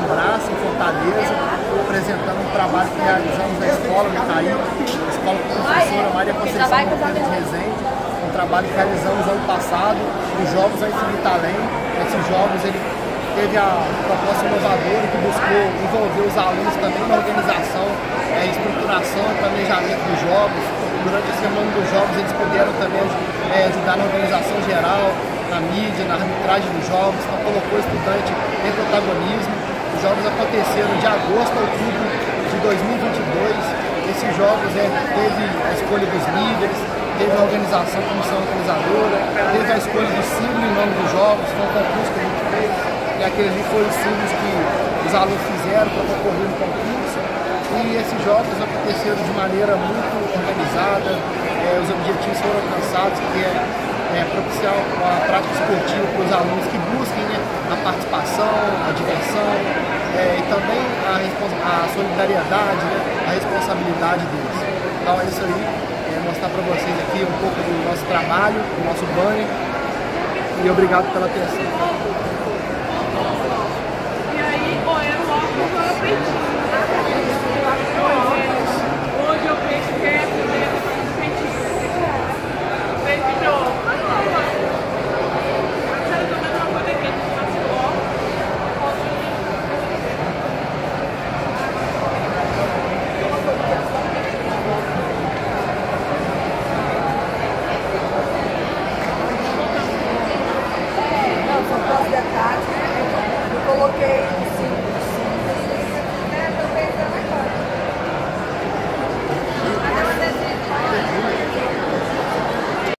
João em Fortaleza, apresentando um trabalho que realizamos na escola, no Caí, tá escola com a professora Maria Conceição Monteiro de Resende, um trabalho que realizamos ano passado, os Jogos Infinita Além. Esses jogos ele teve a proposta inovadora que buscou envolver os alunos também na organização, é, estruturação e planejamento dos jogos. Durante a semana dos jogos eles puderam também é, ajudar na organização geral, na mídia, na arbitragem dos jogos, então colocou o estudante em protagonismo. Os jogos aconteceram de agosto a outubro de 2022. Esses jogos é, teve a escolha dos líderes, teve a organização, a comissão organizadora, teve a escolha do símbolo em nome dos jogos, foi um concurso que a gente fez, e aquele ali foi os símbolos que os alunos fizeram para concorrer no concurso. E esses jogos aconteceram de maneira muito organizada, é, os objetivos foram alcançados, que é é, propiciar a prática esportiva para os alunos que busquem né, a participação, a diversão e a, solidariedade, né, a responsabilidade deles. Então é isso aí, é, mostrar para vocês aqui um pouco do nosso trabalho, do nosso banner e obrigado pela atenção.